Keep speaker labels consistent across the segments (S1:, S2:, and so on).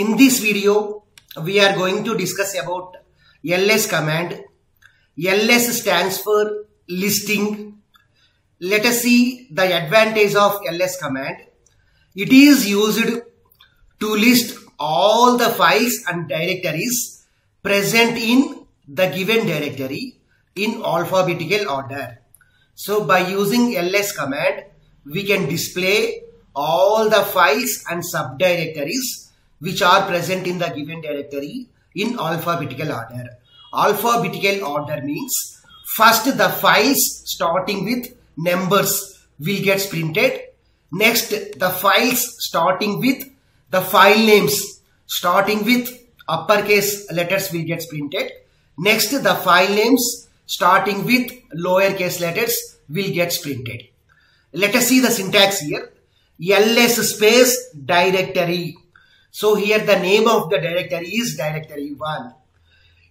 S1: In this video, we are going to discuss about ls command. ls stands for listing. Let us see the advantage of ls command. It is used to list all the files and directories present in the given directory in alphabetical order. So by using ls command, we can display all the files and subdirectories which are present in the given directory in alphabetical order. Alphabetical order means first the files starting with numbers will get printed. Next the files starting with the file names starting with uppercase letters will get printed. Next the file names starting with lowercase letters will get printed. Let us see the syntax here. ls space directory. So here the name of the directory is directory 1.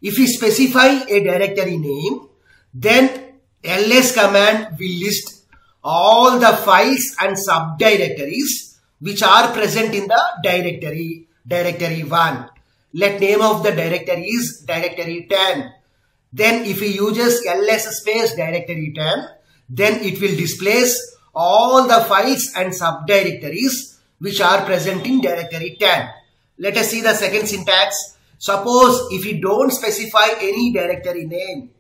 S1: If we specify a directory name, then ls command will list all the files and subdirectories which are present in the directory, directory 1. Let name of the directory is directory 10. Then if we uses ls space directory 10, then it will displace all the files and subdirectories which are present in directory 10. Let us see the second syntax. Suppose if we don't specify any directory name,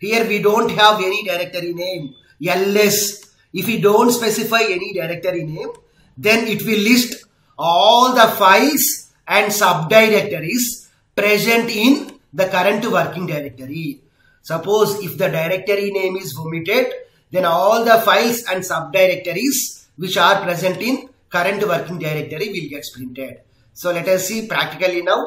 S1: here we don't have any directory name, ls. If we don't specify any directory name, then it will list all the files and subdirectories present in the current working directory. Suppose if the directory name is omitted, then all the files and subdirectories which are present in current working directory will get printed. So let us see practically now.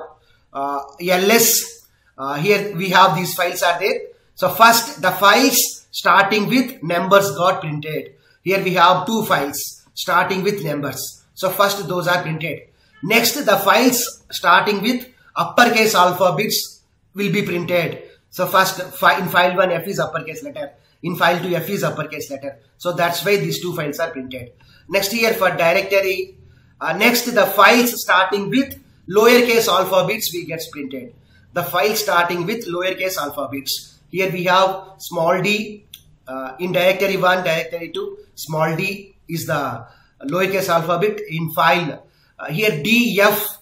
S1: Uh, ls, uh, here we have these files are there. So first the files starting with numbers got printed. Here we have two files starting with numbers. So first those are printed. Next the files starting with uppercase alphabets will be printed. So first in file 1 F is uppercase letter in file 2 F is uppercase letter. So that's why these two files are printed. Next year for directory, uh, next the files starting with lowercase alphabets we get printed. The file starting with lowercase alphabets. Here we have small d uh, in directory 1, directory 2, small d is the lowercase alphabet in file. Uh, here D, F,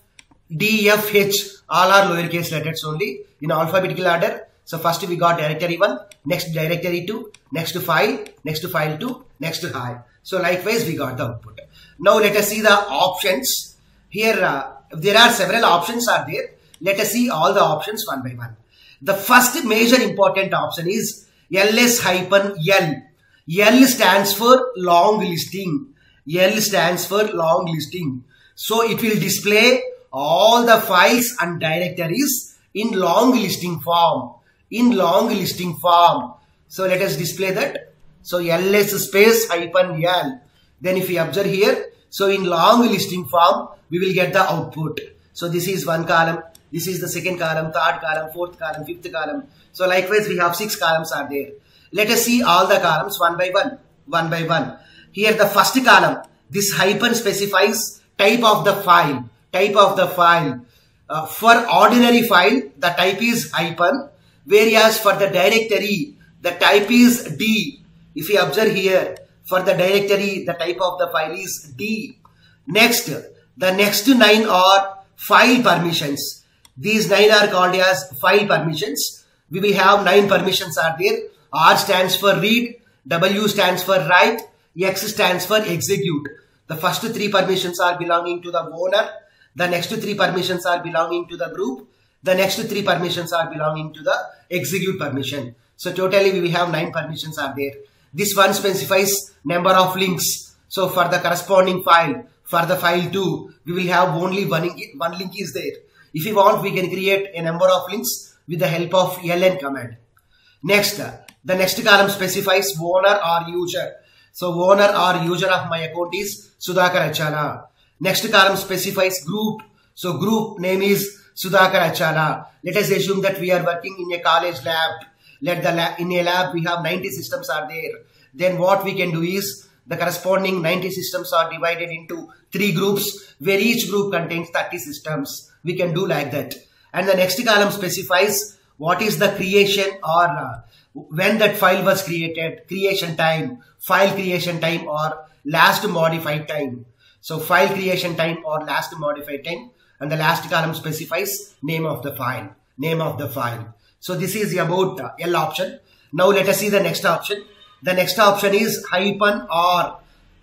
S1: D, F, H all are lowercase letters only in alphabetical order. So first we got directory 1, next directory 2, next to file, next to file 2, next to file. So likewise we got the output. Now let us see the options. Here uh, there are several options are there. Let us see all the options one by one. The first major important option is ls hyphen l. L stands for long listing. L stands for long listing. So it will display all the files and directories in long listing form in long listing form. So let us display that. So ls space hyphen l. Then if we observe here, so in long listing form, we will get the output. So this is one column, this is the second column, third column, fourth column, fifth column. So likewise, we have six columns are there. Let us see all the columns one by one, one by one. Here the first column, this hyphen specifies type of the file, type of the file. Uh, for ordinary file, the type is hyphen whereas for the directory the type is D. If you observe here for the directory the type of the file is D. Next the next nine are file permissions. These nine are called as file permissions. We will have nine permissions are there. R stands for read, W stands for write, X stands for execute. The first three permissions are belonging to the owner. The next three permissions are belonging to the group the next three permissions are belonging to the execute permission. So totally we have nine permissions are there. This one specifies number of links. So for the corresponding file, for the file 2, we will have only one, link, one link is there. If you want, we can create a number of links with the help of ln command. Next, the next column specifies owner or user. So owner or user of my account is Sudhakar Atchala. Next column specifies group. So group name is Sudhakar Atchala. Let us assume that we are working in a college lab. Let the lab, in a lab we have 90 systems are there. Then what we can do is the corresponding 90 systems are divided into three groups where each group contains 30 systems. We can do like that. And the next column specifies what is the creation or uh, when that file was created, creation time, file creation time or last modified time. So file creation time or last modified time and the last column specifies name of the file, name of the file. So this is about uh, L option. Now let us see the next option. The next option is hyphen R,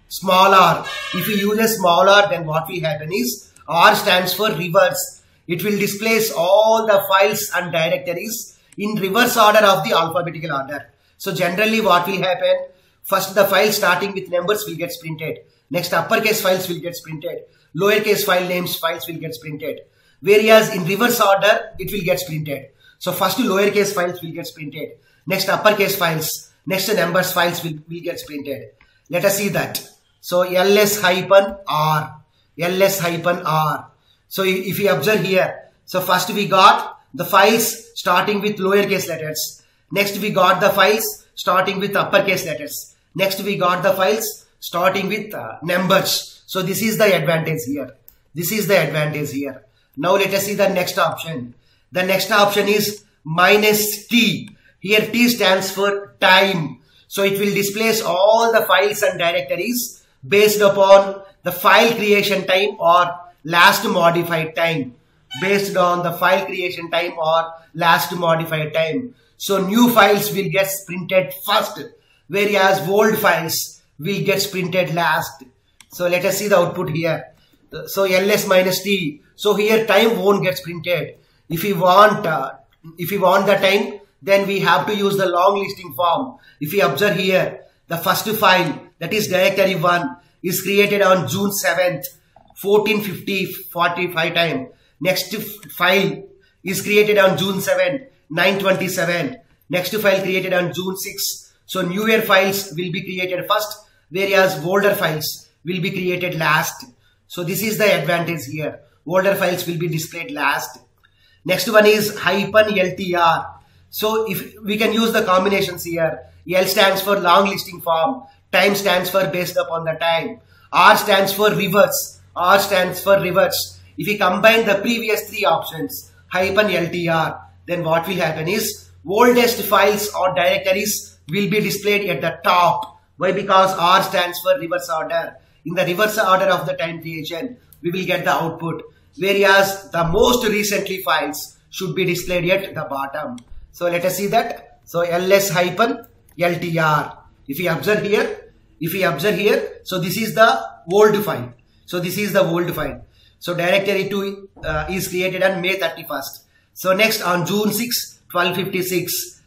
S1: small r. If you use a small r, then what will happen is R stands for reverse. It will displace all the files and directories in reverse order of the alphabetical order. So generally what will happen? First the file starting with numbers will get printed. Next uppercase files will get printed. Lowercase file names files will get printed. Whereas in reverse order it will get printed. So first lowercase files will get printed. Next uppercase files. Next numbers files will, will get printed. Let us see that. So ls hyphen r. ls hyphen r. So if you observe here, so first we got the files starting with lowercase letters. Next we got the files starting with uppercase letters. Next we got the files starting with uh, numbers. So this is the advantage here. This is the advantage here. Now let us see the next option. The next option is minus T. Here T stands for time. So it will displace all the files and directories based upon the file creation time or last modified time. Based on the file creation time or last modified time. So new files will get printed first whereas old files will get printed last. So let us see the output here. So ls minus t. So here time won't get printed. If we want, uh, if we want the time, then we have to use the long listing form. If we observe here, the first file that is directory 1 is created on June 7th, 1450 45 time. Next file is created on June 7th, 927. Next file created on June 6th. So newer files will be created first, whereas older files will be created last. So this is the advantage here. Older files will be displayed last. Next one is hyphen LTR. So if we can use the combinations here, L stands for long listing form, time stands for based upon the time, R stands for reverse, R stands for reverse. If we combine the previous three options, hyphen LTR, then what will happen is oldest files or directories will be displayed at the top. Why? Because R stands for reverse order. In the reverse order of the time creation, we will get the output. Whereas the most recently files should be displayed at the bottom. So let us see that. So ls hyphen LTR. If we observe here, if we observe here, so this is the old file. So this is the old file. So directory 2 uh, is created on May 31st. So next on June 6, 1256,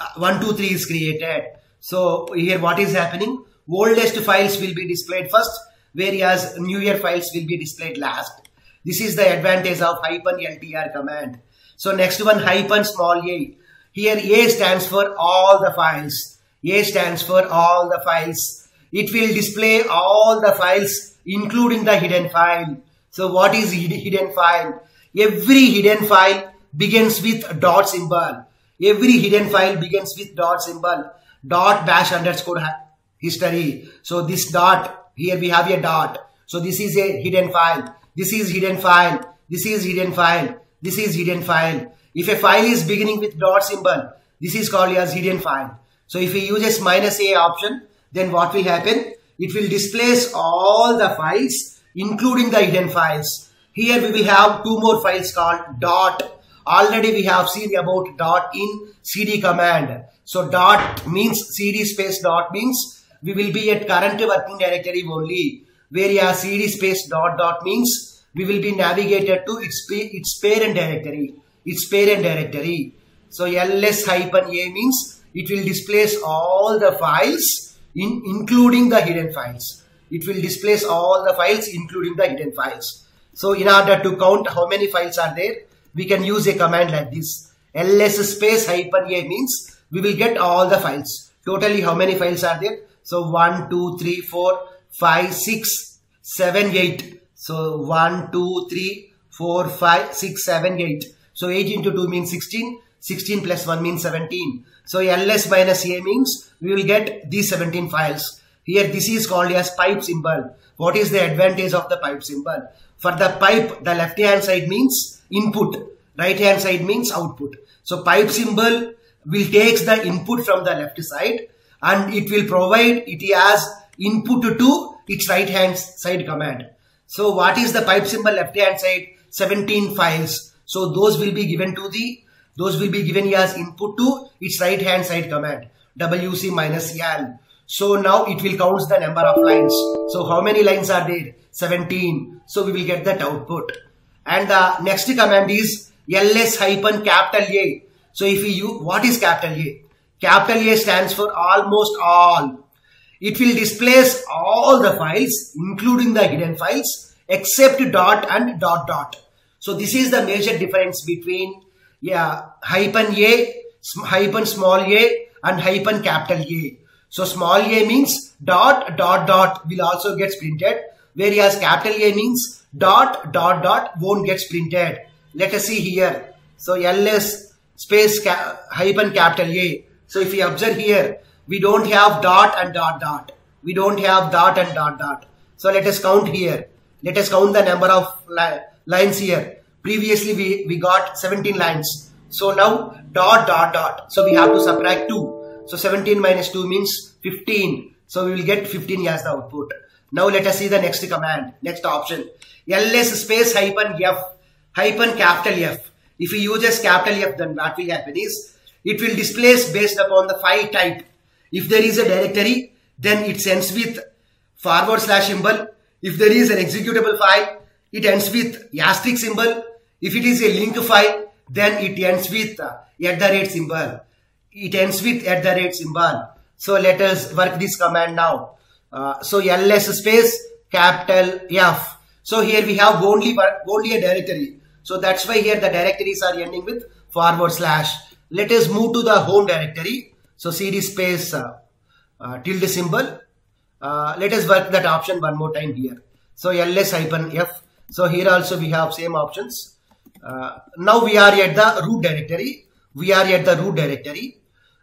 S1: uh, 123 is created. So here what is happening? Oldest files will be displayed first, whereas newer files will be displayed last. This is the advantage of hyphen LTR command. So next one hyphen small a. Here A stands for all the files. A stands for all the files. It will display all the files including the hidden file. So what is hidden file? Every hidden file begins with dot symbol. Every hidden file begins with dot symbol. Dot bash underscore history. So this dot, here we have a dot. So this is a hidden file. This is hidden file. This is hidden file. This is hidden file. If a file is beginning with dot symbol, this is called as hidden file. So if we use this minus a option, then what will happen? It will displace all the files, including the hidden files. Here we will have two more files called dot. Already we have seen about dot in cd command. So dot means cd space dot means we will be at current working directory only. where Whereas cd space dot dot means we will be navigated to its, its parent directory its parent directory. So ls hyphen a means it will displace all the files in including the hidden files. It will displace all the files including the hidden files. So in order to count how many files are there, we can use a command like this. ls space hyphen a means we will get all the files. Totally how many files are there? So 1, 2, 3, 4, 5, 6, 7, 8. So 1, 2, 3, 4, 5, 6, 7, 8. So 8 into 2 means 16. 16 plus 1 means 17. So ls minus a means we will get these 17 files. Here this is called as pipe symbol. What is the advantage of the pipe symbol? For the pipe, the left hand side means input, right hand side means output. So pipe symbol will takes the input from the left side and it will provide it as input to its right hand side command. So what is the pipe symbol left hand side? 17 files. So those will be given to the, those will be given as input to its right hand side command. WC minus L. So now it will count the number of lines. So how many lines are there? 17. So we will get that output. And the next command is ls hyphen capital A. So if we use, what is capital A? Capital A stands for almost all. It will displace all the files, including the hidden files, except dot and dot dot. So this is the major difference between yeah, hyphen A, hyphen small a and hyphen capital A. So small a means dot dot dot will also get printed whereas capital A means dot dot dot won't get printed. Let us see here. So ls space ca hyphen capital A. So if you observe here, we don't have dot and dot dot. We don't have dot and dot dot. So let us count here. Let us count the number of li lines here. Previously we, we got 17 lines. So now dot dot dot. So we have to subtract 2. So 17 minus 2 means 15. So we will get 15 as the output. Now let us see the next command, next option. ls space hyphen f hyphen capital F. If we use capital F then what will happen is it will displace based upon the file type. If there is a directory then it ends with forward slash symbol. If there is an executable file it ends with asterisk symbol. If it is a link file then it ends with uh, at the rate symbol it ends with at the rate symbol. So let us work this command now. Uh, so ls space capital F. So here we have only, only a directory. So that's why here the directories are ending with forward slash. Let us move to the home directory. So cd space uh, uh, tilde symbol. Uh, let us work that option one more time here. So ls hyphen f. So here also we have same options. Uh, now we are at the root directory. We are at the root directory.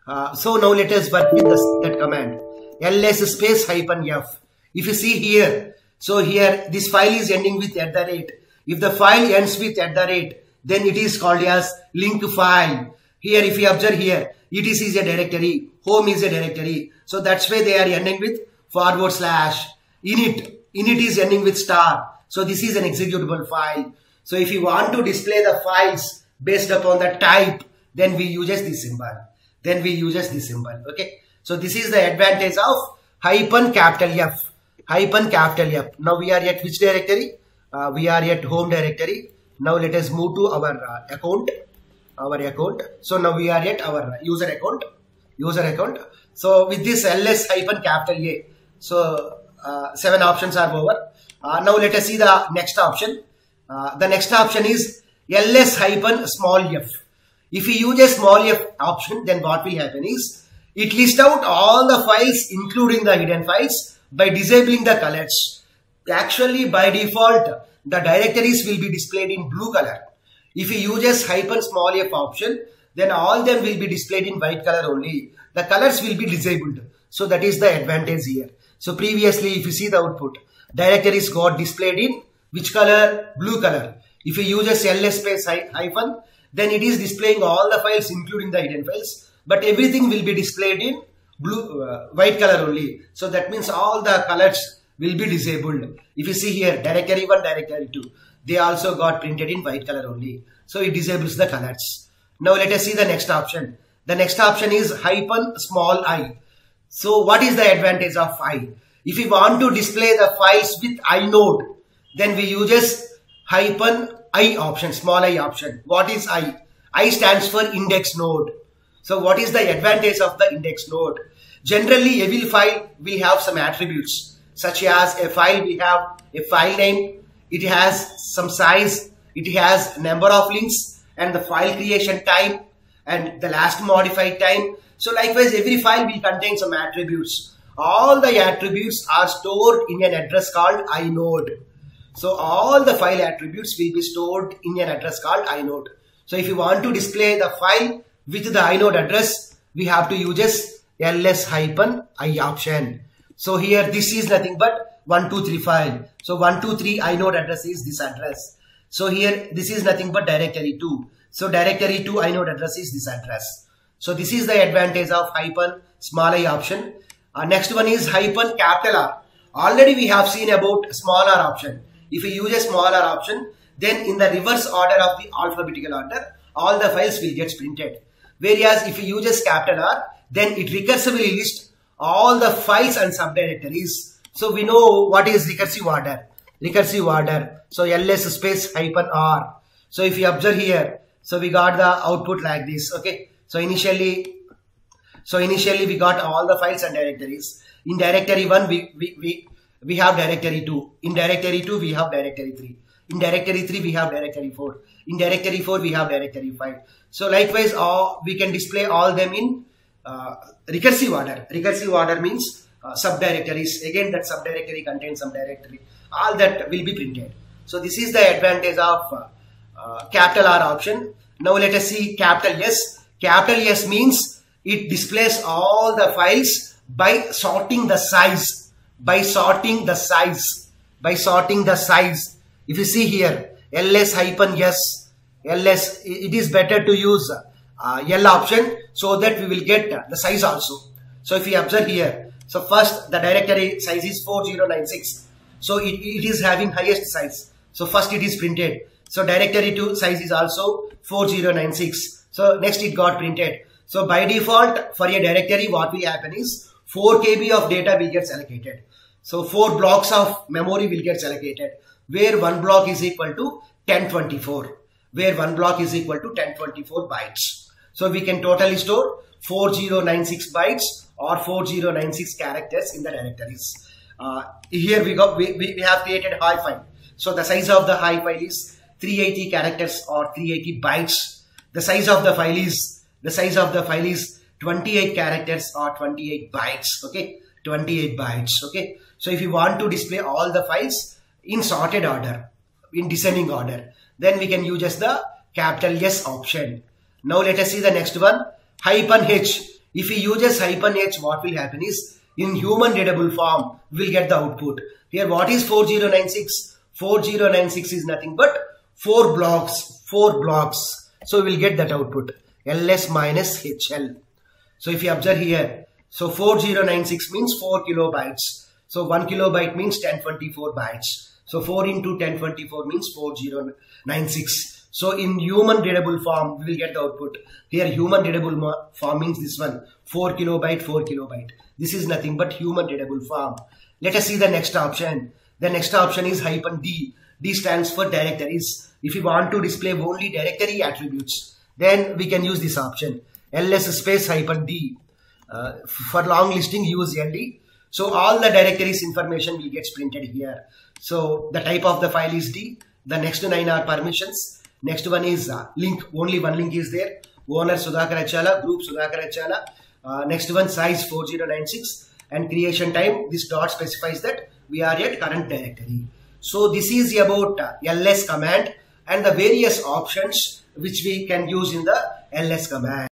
S1: Uh, so now let us work with this, that command ls space hyphen f. If you see here, so here this file is ending with at the rate. If the file ends with at the rate, then it is called as link to file. Here if you observe here, etc is a directory, home is a directory. So that's why they are ending with forward slash. Init, init is ending with star. So this is an executable file. So if you want to display the files based upon the type, then we use this symbol then we uses this symbol okay so this is the advantage of hyphen capital F hyphen capital F now we are at which directory uh, we are at home directory now let us move to our uh, account our account. So now we are at our user account user account. So with this ls hyphen capital A so uh, seven options are over. Uh, now let us see the next option. Uh, the next option is ls hyphen small f. If we use a small f option, then what will happen is, it lists out all the files including the hidden files by disabling the colors. Actually, by default, the directories will be displayed in blue color. If you use hyphen small f option, then all them will be displayed in white color only. The colors will be disabled. So that is the advantage here. So previously, if you see the output, directory is got displayed in which color? Blue color. If you use a ls space hyphen, then it is displaying all the files including the hidden files but everything will be displayed in blue uh, white color only so that means all the colors will be disabled if you see here directory 1 directory 2 they also got printed in white color only so it disables the colors now let us see the next option the next option is hyphen small i so what is the advantage of i if we want to display the files with inode then we use hyphen I option, small i option. What is I? I stands for index node. So what is the advantage of the index node? Generally, every file will have some attributes such as a file we have a file name, it has some size, it has number of links and the file creation time and the last modified time. So likewise, every file will contain some attributes. All the attributes are stored in an address called inode. So all the file attributes will be stored in an address called inode. So if you want to display the file with the inode address, we have to use ls hyphen i option. So here this is nothing but 123 file. So 123 inode address is this address. So here this is nothing but directory 2. So directory 2 inode address is this address. So this is the advantage of hyphen small i option. Uh, next one is hyphen capital R. Already we have seen about small r option. If you use a small r option, then in the reverse order of the alphabetical order, all the files will get printed. Whereas if you use capital R, then it recursively lists all the files and subdirectories. So we know what is recursive order. Recursive order. So ls space hyphen r. So if you observe here, so we got the output like this. Okay. So initially, so initially we got all the files and directories. In directory 1, we, we, we, we have directory 2. In directory 2, we have directory 3. In directory 3, we have directory 4. In directory 4, we have directory 5. So likewise, all, we can display all them in uh, recursive order. Recursive order means uh, subdirectories. Again, that subdirectory contains some directory. All that will be printed. So this is the advantage of uh, uh, capital R option. Now let us see capital S. Capital S means it displays all the files by sorting the size. By sorting the size. By sorting the size. If you see here, ls hyphen s, ls, it is better to use uh, L option so that we will get the size also. So if you observe here, so first the directory size is 4096. So it, it is having highest size. So first it is printed. So directory 2 size is also 4096. So next it got printed. So by default for a directory what will happen is 4 KB of data will get allocated. So 4 blocks of memory will get allocated where one block is equal to 1024 where one block is equal to 1024 bytes. So we can totally store 4096 bytes or 4096 characters in the directories. Uh, here we go, we, we, we have created high file. So the size of the high file is 380 characters or 380 bytes. The size of the file is, the size of the file is 28 characters or 28 bytes. Okay. 28 bytes. Okay. So if you want to display all the files in sorted order, in descending order, then we can use just the capital S option. Now let us see the next one, hyphen H. If we use hyphen H, what will happen is, in human readable form, we'll get the output. Here, what is 4096? 4096 is nothing but 4 blocks, 4 blocks. So we'll get that output, ls minus hl. So if you observe here, so 4096 means 4 kilobytes. So 1 kilobyte means 1024 bytes. So 4 into 1024 means 4096. So in human readable form, we will get the output. Here human readable form means this one, 4 kilobyte, 4 kilobyte. This is nothing but human readable form. Let us see the next option. The next option is hyphen D. D stands for directories. If you want to display only directory attributes, then we can use this option. ls space hyphen D. Uh, for long listing, use LD. So all the directories information will get printed here. So the type of the file is D. The next nine are permissions. Next one is uh, link. Only one link is there. Owner Sudhakar Atchala, group Sudhakar Atchala. Uh, next one size 4096 and creation time. This dot specifies that we are at current directory. So this is about uh, ls command and the various options which we can use in the ls command.